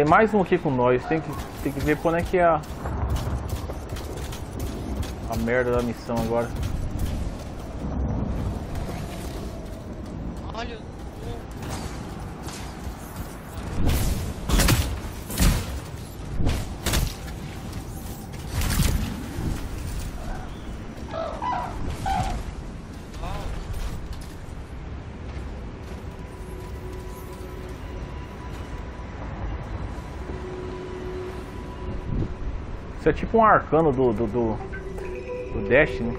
Tem mais um aqui com nós. Tem que, tem que ver quando é que é a... A merda da missão agora. Olha. Isso é tipo um arcano do, do, do, do Destiny.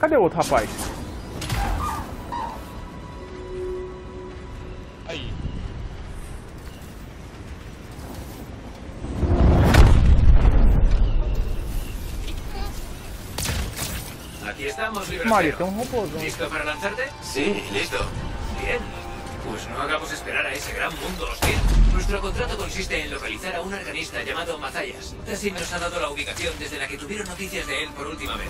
Cadê o outro rapaz? Aí. Aquí estamos, Libra Mario, tem um robôzão. ¿Listo para lanzarte? Sí, listo. Bien. Pues no hagamos esperar a ese gran mundo hostil. Nuestro contrato consiste en localizar a un organista llamado Mazayas. Así nos ha dado la ubicación desde la que tuvieron noticias de él por última vez.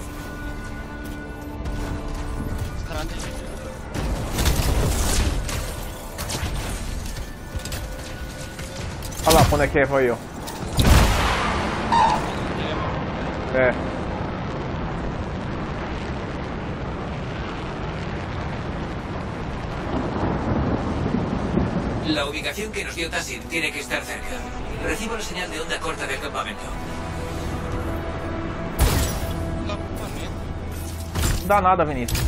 Olha lá pra que é, foi La ubicación que nos dio Tassim tiene que estar cerca. Recibo la señal de onda corta del campamento. Não dá nada, Vinícius.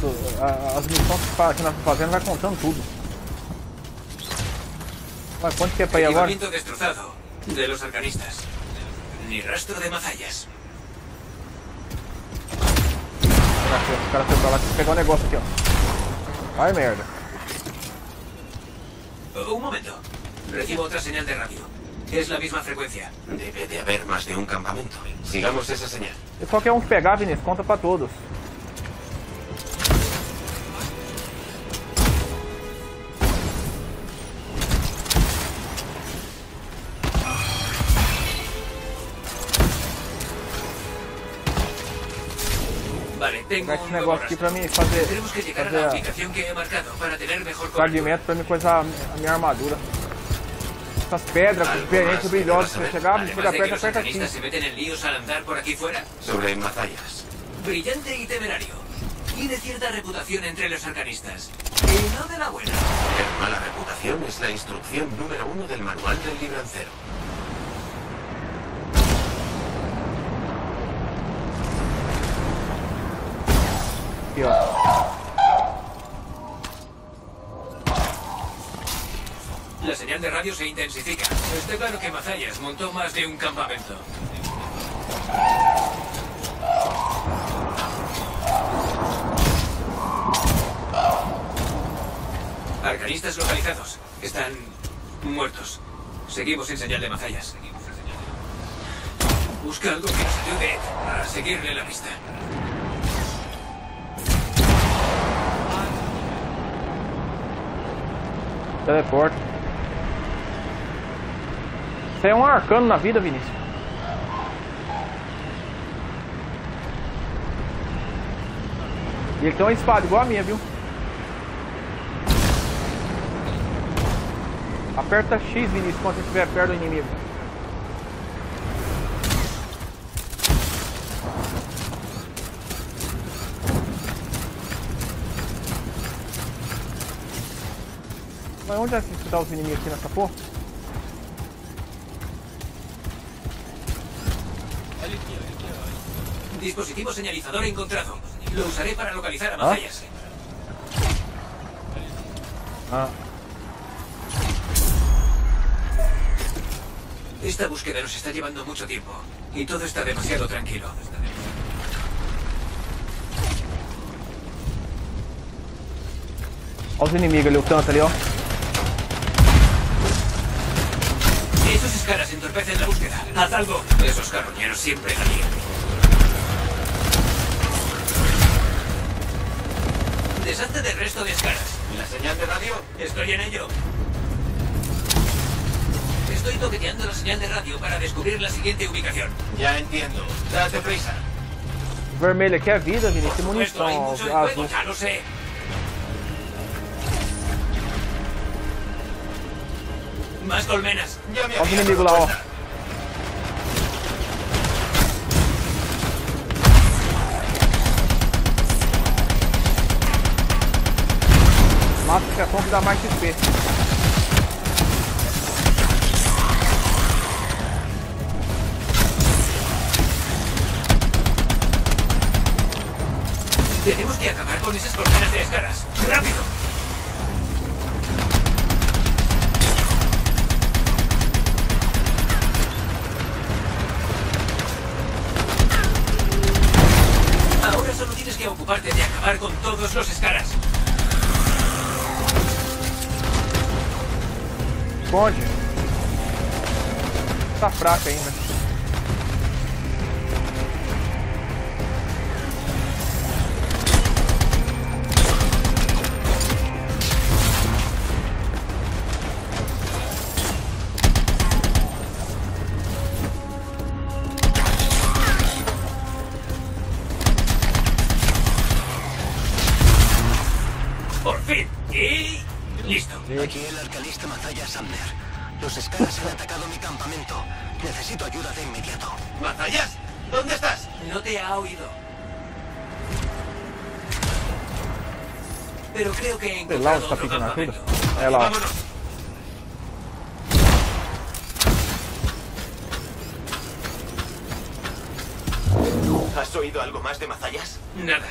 As missões que nós estamos fazendo vai contando tudo. Ué, quanto que é pra ir agora? Destrozado de los arcanistas. Ni rastro de Mazayas. Aqui, ó, Os caras foram pra lá pegar um negócio aqui, ó. Ai, merda. Un momento. Recibo otra señal de radio. Es la misma frecuencia. Debe de haber más de un campamento. Sigamos esa señal. E qualquer um que pegar, Vinícius, conta pra todos. Tengo esse un rastro. pra mim fazer, Tenemos que llegar a fazer la a- ubicación que he marcado para tener mejor cobertura. pra mim coisar a minha armadura. Essas pedras ¿Algo diferentes, brilhosas, saber? chegar, chega perto, aperta aqui. se meten en líos al andar por aquí fuera. Sobre Mazayas. Brillante y temerario. Tiene cierta reputación entre los arcanistas. Y no de la buena. Tener mala reputación es la instrucción número uno del manual del librancero. La señal de radio se intensifica. Está claro que Mazayas montó más de un campamento. Arcanistas localizados. Están muertos. Seguimos sin señal de Mazayas. Busca algo que nos ayude a seguirle la pista. Teleporta. Isso aí é um arcano na vida, Vinícius. E ele tem uma espada igual a minha, viu? Aperta X, Vinícius, quando você estiver perto do inimigo. Olha aqui, olha aqui, olha. Dispositivo señalizador encontrado. Lo usaré para localizar a Mazayas. Ah, Esta búsqueda nos está llevando mucho tiempo. Y todo está demasiado tranquilo. olha os inimigos ali, o tanto ali, ó. Esos escaras entorpecen la búsqueda. Haz algo. Esos carroñeros siempre la lían. Deshazte del resto de escaras. ¿La señal de radio? Estoy en ello. Estoy toqueteando la señal de radio para descubrir la siguiente ubicación. Ya entiendo. Date prisa. O vermelho aqui é vida, Vinícius, supuesto, hay munição. juego, lo sé. Más colmenas. Ya me Olha o había inimigo dado lá, ó. cuenta. Mata que a tomba dá mais XP. Tenemos que acabar con esas colmenas de escaras. ¡Rápido! Que ocuparte de acabar con todos los escaras. Esconde. Tá fraca ainda. Sumner. Los escaras han atacado mi campamento. Necesito ayuda de inmediato. ¿Mazallas? ¿Dónde estás? No te ha oído. Pero creo que he onde encontrado otro campamento. ¡Vámonos! ¿Has oído algo más de Mazallas? Nada.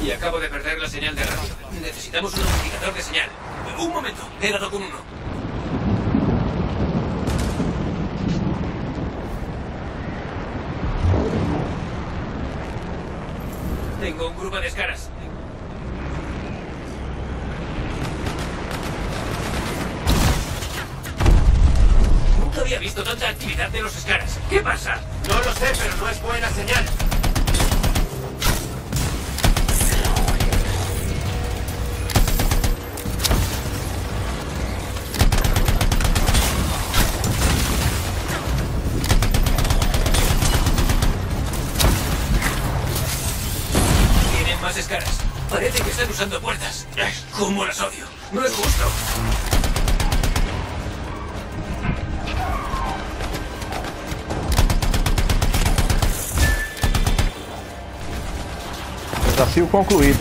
Y acabo de perder la señal de radio. Necesitamos un amplificador de señal. Un momento. He dado con uno. De escaras. Nunca había visto tanta actividad de los escaras. ¿Qué pasa? No lo sé, pero no es buena señal. ¿Cómo las odio? No es justo. Desafio concluído.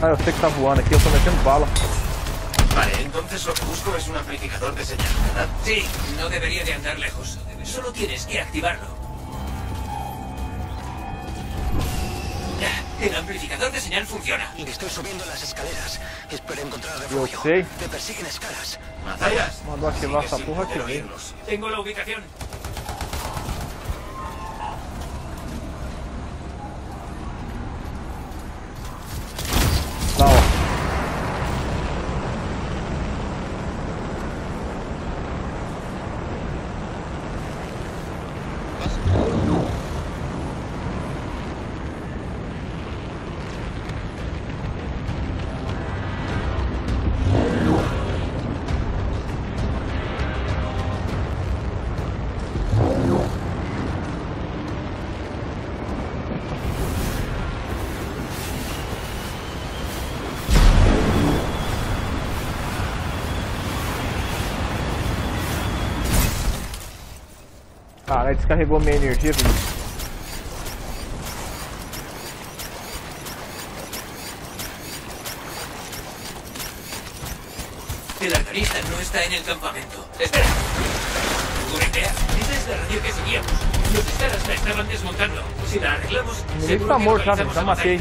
Ah, eu sei que tá voando aqui, eu tô metendo bala. Vale, entonces lo que busco es un amplificador de señal, ¿verdad? Sí, no debería de andar lejos. Solo tienes que activarlo. El amplificador de señal funciona. Y estoy subiendo las escaleras. Espero encontrar Yo refugio. sé. Me persiguen Sigue essa sin porra poder aqui. oírlos. Tengo la ubicación. Caralho, descarregou minha energia, Vinícius. El arcanista no está en el campamento. Espera. Una idea. Esa es la radio que seguíamos. Los escaras la estaban desmontando. Si la arreglamos, seguro que localizamos a matei.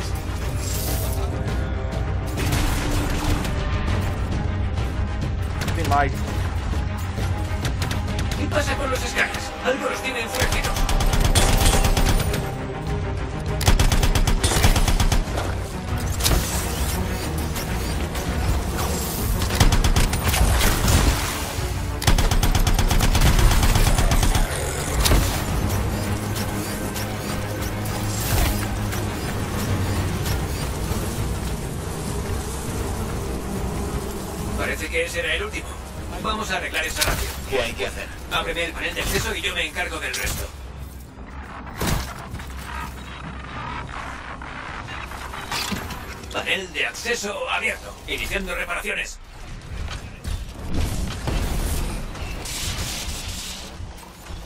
Tem mais. ¿Qué pasa con los escaras? Algo los tiene enfurecidos. Parece que ese era el último. Vamos a arreglar esa radio. ¿Qué hay que hacer? Ábreme el panel de acceso y yo me encargo del resto. Panel de acceso abierto. Iniciando reparaciones.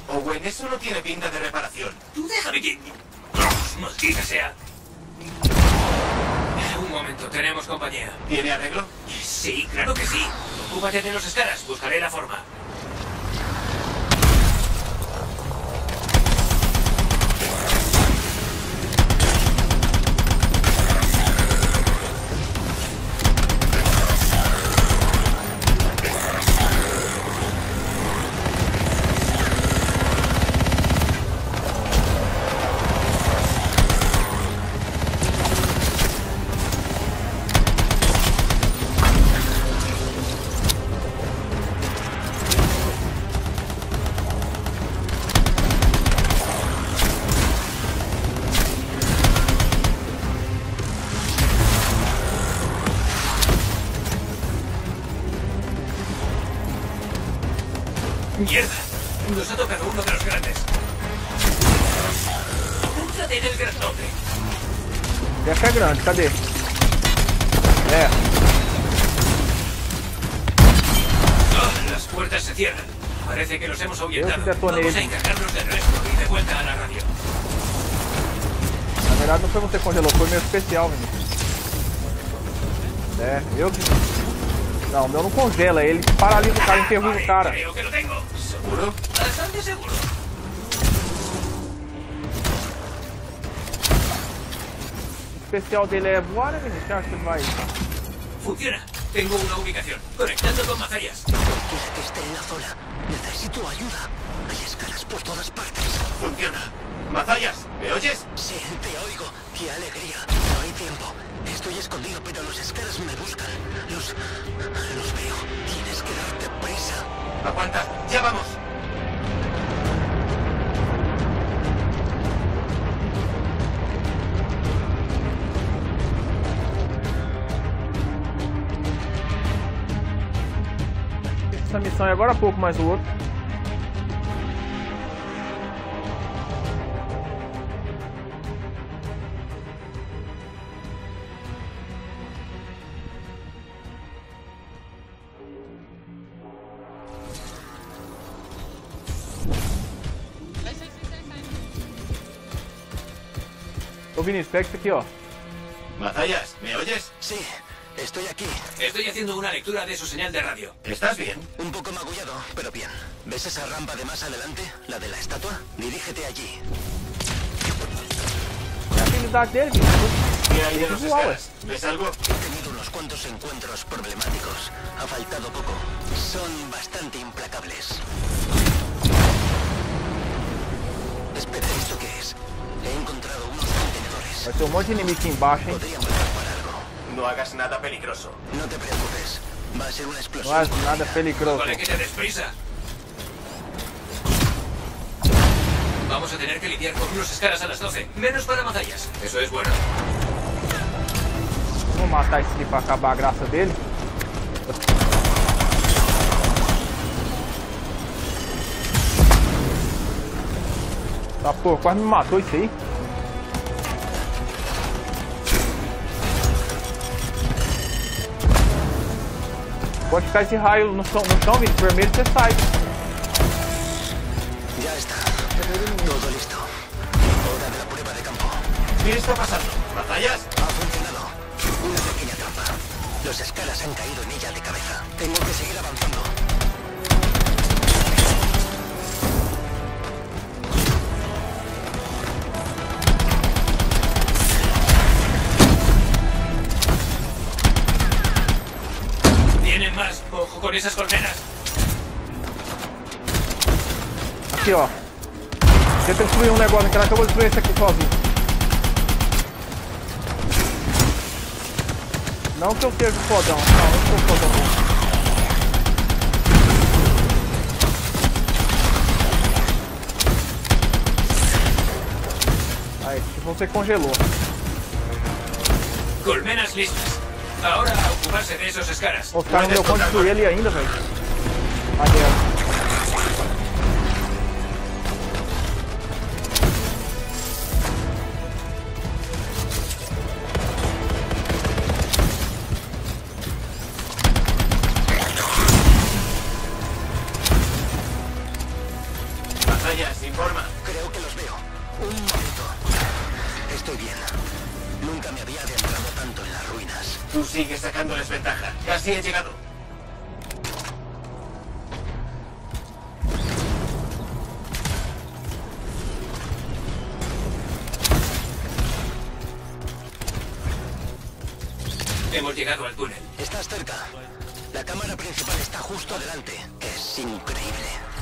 Owen, eso no tiene pinta de reparación. Tú déjame que... ¡Maldita sea! Un momento, tenemos compañía. ¿Tiene arreglo? Sí, claro que sí. Ocúpate de los escaras, buscaré la forma. ¡Mierda! Nos ha tocado uno de los grandes. Céntrate en el grandote. Essa é grande, cadê? É, Ah, las puertas se cierran. Parece que los hemos ahuyentado. Vamos a encargarnos del resto y de vuelta a la radio. na verdade não foi você que congelou, foi meu especial, menino. É, eu que. Não, meu não congela, ele paralisa o cara, enferruja o cara. creo que lo tengo. ¿Seguro? Bastante seguro. Especial? Você acha que vai. Funciona. Tengo una ubicación. Conectando con Mazayas. Cualquiera que esté en la zona. Necesito ayuda. Hay escalas por todas partes. Funciona. Mazayas, ¿me oyes? Sí, te oigo. Qué alegría. No hay tiempo. Estoy escondido, pero los escalas me buscan. Los... los veo. Tienes que darte prisa. Aguanta, ya vamos. Essa missão é agora há pouco, mas o outro. Aqui, ó. Mazayas, ¿me oyes? Sí, estoy aquí. Estoy haciendo una lectura de su señal de radio. ¿Estás bien? Un poco magullado, pero bien. ¿Ves esa rampa de más adelante? ¿La de la estatua? Dirígete allí. ¿Qué hay de Es los escalas? ¿Ves algo? He tenido unos cuantos encuentros problemáticos. Ha faltado poco. Son bastante implacables. Espera, ¿esto qué es? He encontrado. Vai ter um monte de inimigo aqui embaixo, hein? No hagas nada peligroso. No te preocupes. Va a ser una Não explosión. é nada peligroso. Vale, que te des prisa. Vamos a tener que lidiar con unos escaras a las 12. Menos para Mazayas. Eso es bueno. Vou matar esse aqui pra acabar a graça dele. Tá, pô, quase me matou isso aí. Pode ficar esse raio no chão, no chão Vinícius, vermelho, você sai. Ya está. Todo listo. Hora de la prueba de campo. ¿Qué está pasando? ¿Mazayas? Ha funcionado. Una pequeña trampa. Los escalas han caído en ella de cabeza. Tengo que seguir avanzando. Esas colmenas. Aqui, ó. Tenta destruir um negócio que eu vou destruir esse aqui sozinho. Não que eu seja o fodão. Não, eu não sou fodão. Aí, tipo, você congelou. Colmenas listas. Ahora a ocuparse de esos escaras. Os cara, meu Batallas, informa. Creo que los veo. Un momento. Estoy bien. Nunca me había adentrado tanto en las ruinas. Tú sigues sacándoles ventaja. Casi he llegado. Hemos llegado al túnel. Estás cerca. La cámara principal está justo adelante. Es increíble.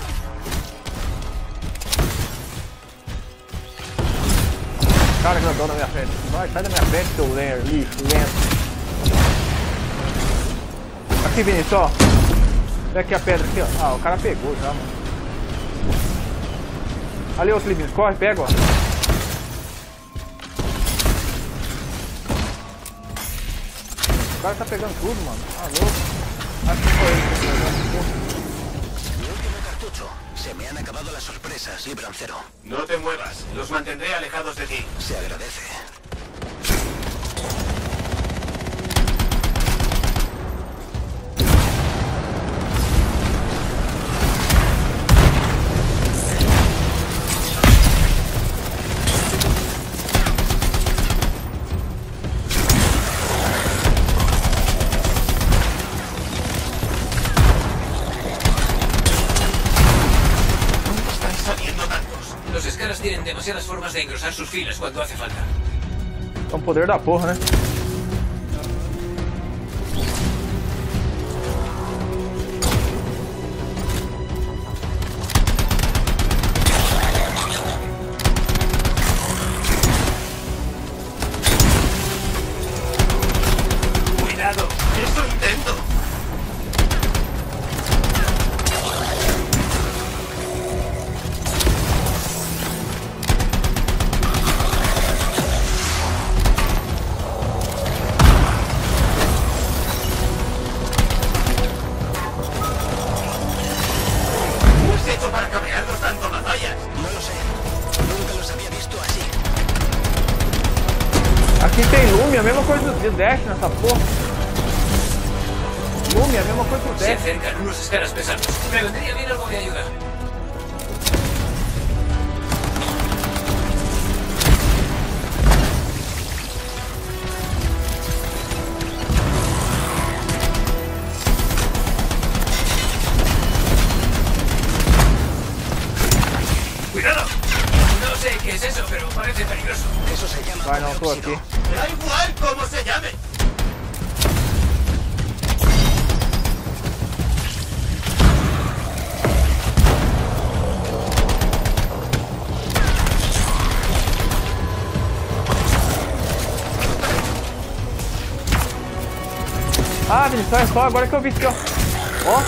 Cara andou na minha frente. Vai, sai da minha frente, seu ler, lixo, lento. Aqui, Vinícius, ó. Olha aqui a pedra aqui, ó. Ah, o cara pegou já, mano. Ali, outro Vinícius. Corre, pega, ó. O cara tá pegando tudo, mano. Ah, louco. Acho que foi ele que pegou. Se me han acabado las sorpresas, librancero. No te muevas. Los mantendré alejados de ti. Se agradece. Los escaras tienen demasiadas formas de engrosar sus filas cuando hace falta. Um poder da porra, né? Do Dash nessa porra. Lume, a mesma coisa do Se Dash. acercan unos escaras pesados. Me vendría bien algo de ayuda. Eso se llama Vai, não, tô aqui. Da igual cómo se llame. Ah, Vinícius, olha só, agora que eu vi aqui, ó. Ó.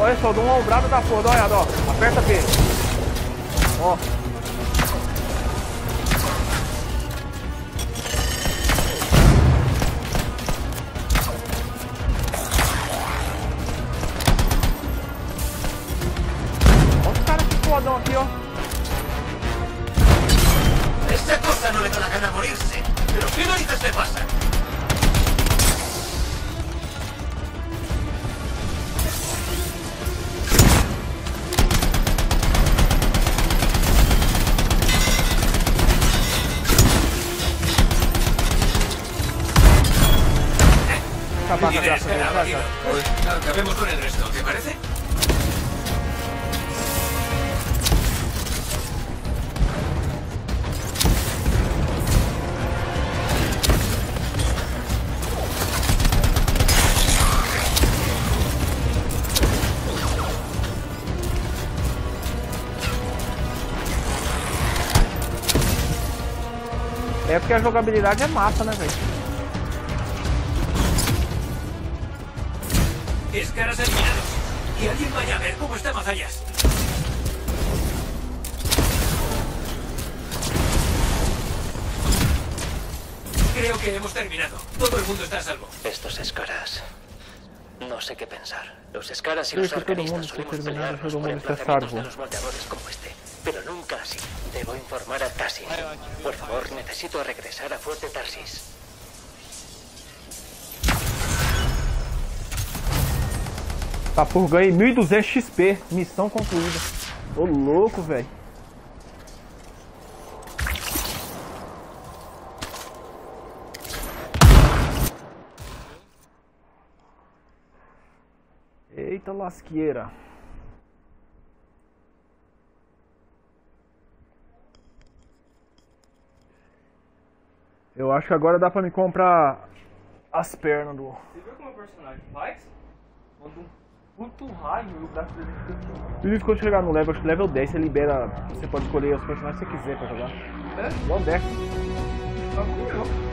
Olha só, dou uma ombrada da porra, dá uma olhada, ó. Aperta B. Ó. Esa cosa no le da la gana morirse. ¿Pero qué narices le pasa? Capaz, capaz. Acabemos con el resto, ¿te parece? É porque a jogabilidade é massa, né, velho? Escaras eliminados. Que alguien vaya a ver cómo está Mazallas. Creo que hemos terminado. Todo el mundo está a salvo. Estos escaras. No sé qué pensar. Los escaras y los que todo el mundo arcanistas está solemos pelearnos todo el por mundo está emplazamientos salvo. de los moldeadores como este. Pero nunca así. Debo informar a Tarsis. Por favor, necesito regresar a Fuerte Tarsis. Tá por ganhei 1200 XP. Missão concluída. Ô louco, velho. Eita lasqueira. Eu acho que agora dá pra me comprar as pernas do. Você viu como o personagem faz? Manda um puto raio e o braço dele fica E quando chegar no level, acho que level 10 você libera. Você pode escolher os personagens que você quiser pra jogar. É? Igual deck. Tá comigo.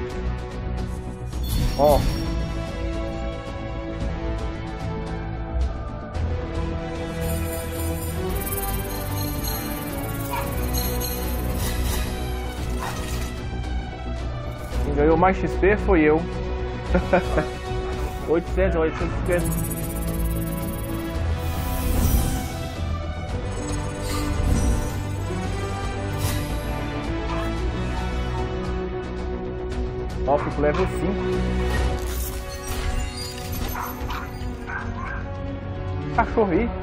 Quem ganhou mais XP foi eu. 800, 850. Ó, fui pro level 5. Cachorro aí.